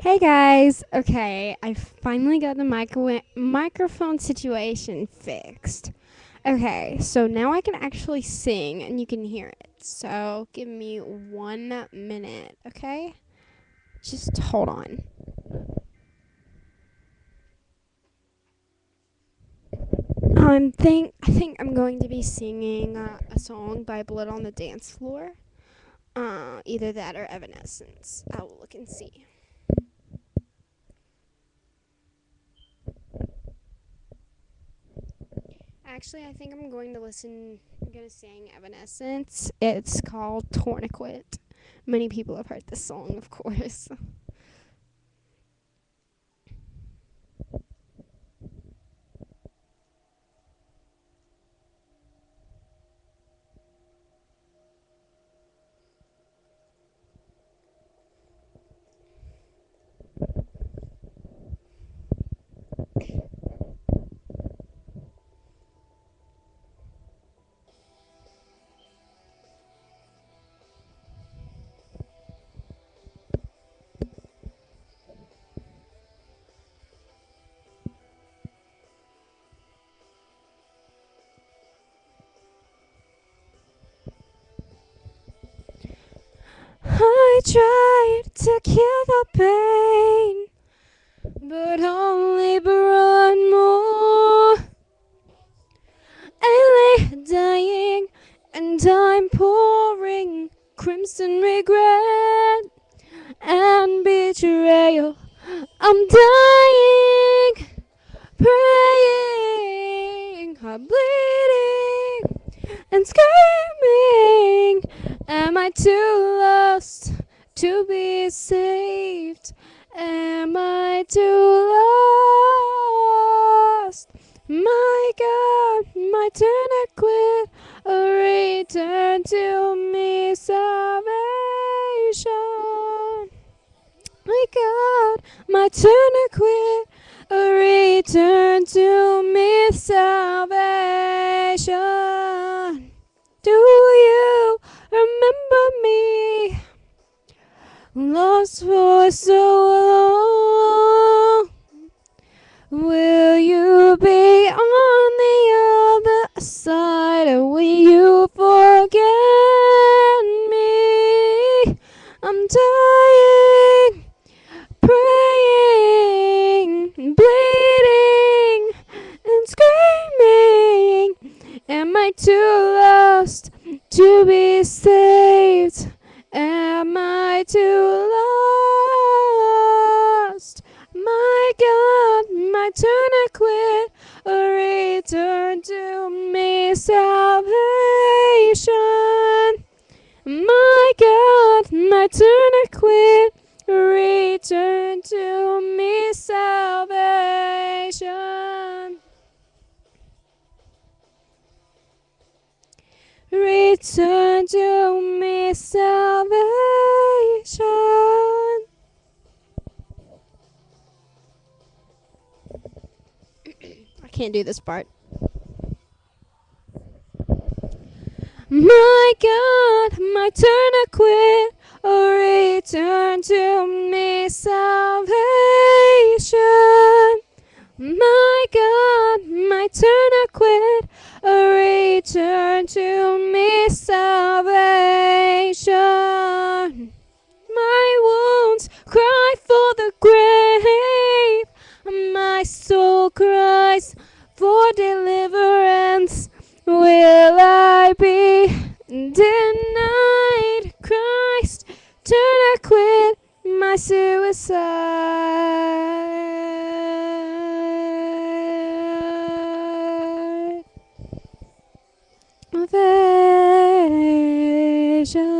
Hey guys. Okay, I finally got the micro- microphone situation fixed. Okay, so now I can actually sing and you can hear it. So give me one minute, okay? Just hold on. I'm think I think I'm going to be singing uh, a song by Blood on the Dance Floor. Uh, either that or Evanescence. I will look and see. Actually, I think I'm going to listen. I'm going to sing Evanescence. It's called Tourniquet. Many people have heard this song, of course. tried to kill the pain, but only brought more. I lay dying, and I'm pouring crimson regret and betrayal. I'm dying, praying, I'm bleeding and screaming. Am I too lost to be saved? Am I too lost? My God, my turn tourniquet, a return to me salvation. My God, my turn tourniquet, a return to me salvation. Do you remember me? For so long. Will you be on the other side? Or will you forget me? I'm dying, praying, bleeding, and screaming. Am I too lost to be saved? My tourniquet, a return to me salvation. Return to me salvation. I can't do this part. My God, my tourniquet, a return to me salvation. My God, my tourniquet, a return to me salvation. My wounds cry for the grave, my soul cries for deliverance. Will I be denied my suicide. Vision.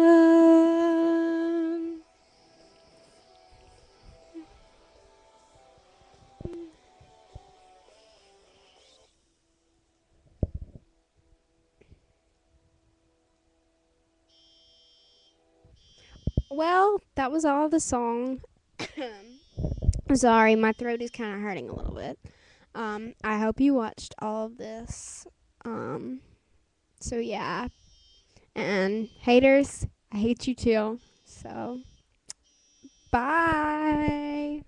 Well, that was all the song. Sorry, my throat is kind of hurting a little bit. Um, I hope you watched all of this. Um, so yeah. And haters, I hate you too. So, bye.